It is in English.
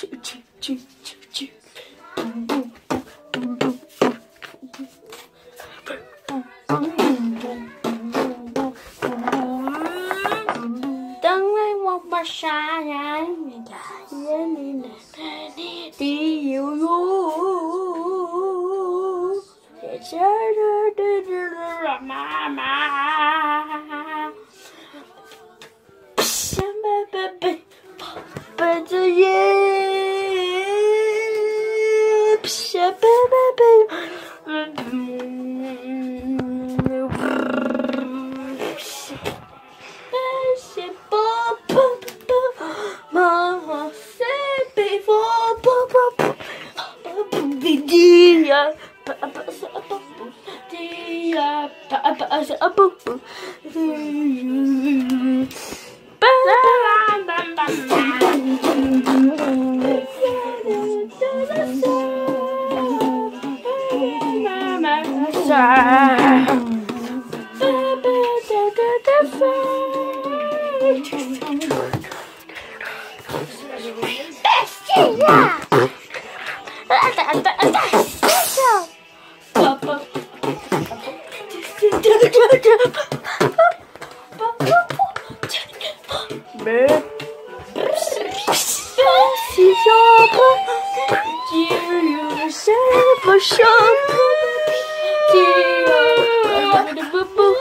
choo choo choo choo choo. Boom boom boom boom boom. Don't I want my shine? Do you know? Mama. Dia, dia, dia, dia, dia, dia, Shabba, give yourself a shot. Cie, ambil debu.